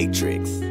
Matrix.